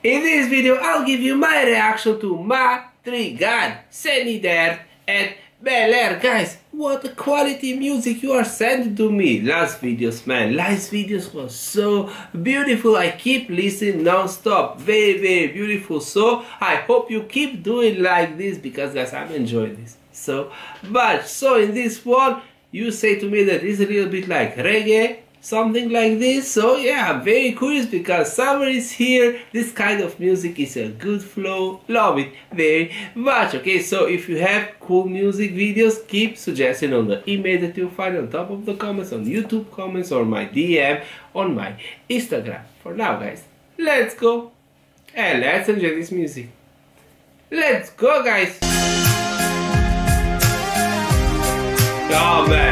In this video, I'll give you my reaction to Madrigal, Zenidert, and Bel Air. Guys, what a quality music you are sending to me. Last videos, man, last videos was so beautiful. I keep listening non-stop. Very, very beautiful. So, I hope you keep doing like this because, guys, I'm enjoying this so much. So, in this one, you say to me that it's a little bit like reggae something like this. So yeah very curious because summer is here. This kind of music is a good flow. Love it very much. Okay so if you have cool music videos keep suggesting on the email that you'll find on top of the comments on YouTube comments or my DM on my Instagram. For now guys let's go. And let's enjoy this music. Let's go guys. Oh man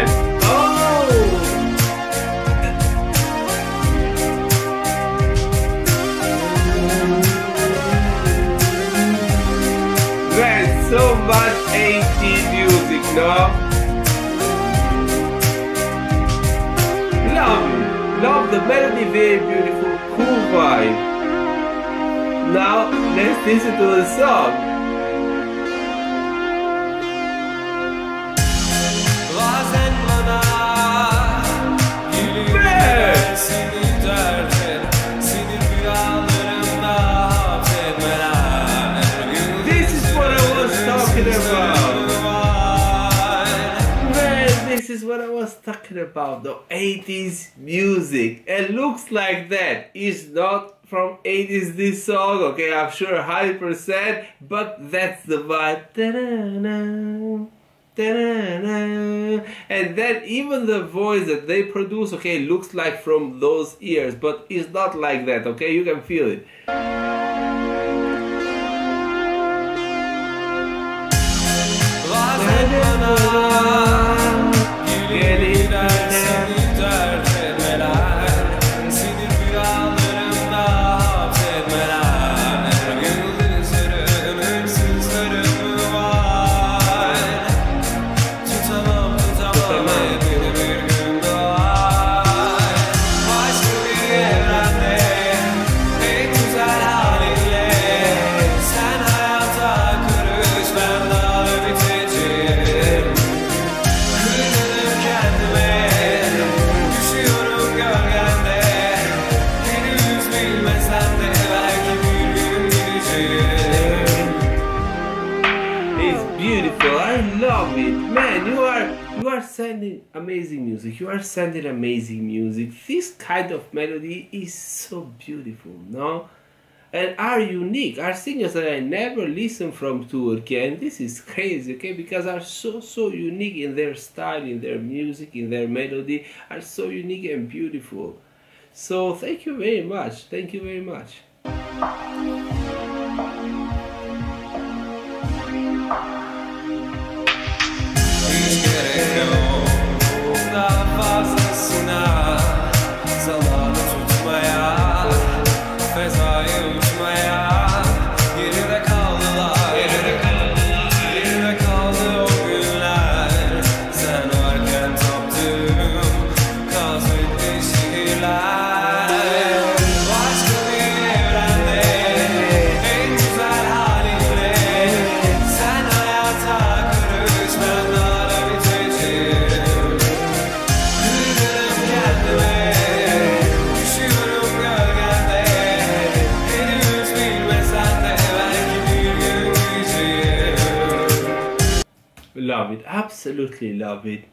so much 80s music, no? Love it. Love the melody, very beautiful, cool vibe. Now, let's listen to the song. Was talking about, the 80s music. It looks like that. It's not from 80s this song, okay, I'm sure 100%, but that's the vibe. And then even the voice that they produce, okay, looks like from those ears, but it's not like that, okay, you can feel it. Are sending amazing music. You are sending amazing music. This kind of melody is so beautiful, no? And are unique. Are singers that I never listen from Turkey, and this is crazy, okay? Because are so so unique in their style, in their music, in their melody, are so unique and beautiful. So thank you very much. Thank you very much. Love it absolutely love it.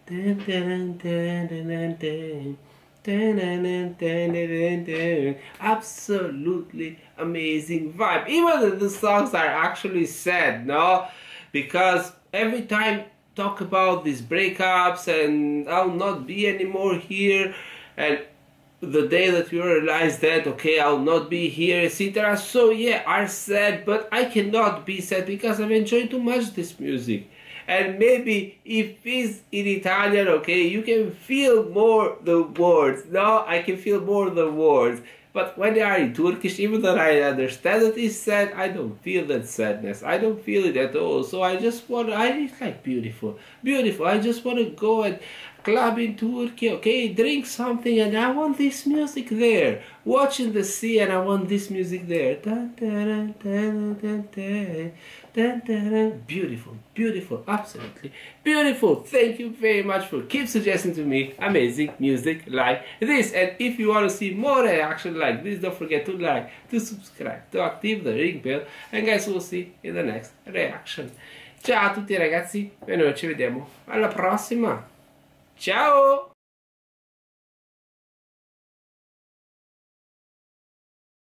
Absolutely amazing vibe. Even the songs are actually sad no? Because every time talk about these breakups and I'll not be anymore here and the day that you realize that okay I'll not be here etc so yeah are sad but I cannot be sad because I've enjoyed too much this music and maybe if it's in Italian, okay, you can feel more the words. No, I can feel more the words. But when they are in Turkish, even though I understand that it's sad, I don't feel that sadness. I don't feel it at all. So I just want, I it's like beautiful, beautiful. I just want to go and club in Turkey, okay, drink something and I want this music there. Watching the sea and I want this music there. Beautiful, beautiful, absolutely beautiful. Thank you very much for keep suggesting to me amazing music like this. And if you want to see more reaction like this, don't forget to like, to subscribe, to activate the ring bell. And guys, we'll see in the next reaction. Ciao a tutti ragazzi e noi ci vediamo alla prossima. Ciao!